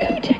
Who did?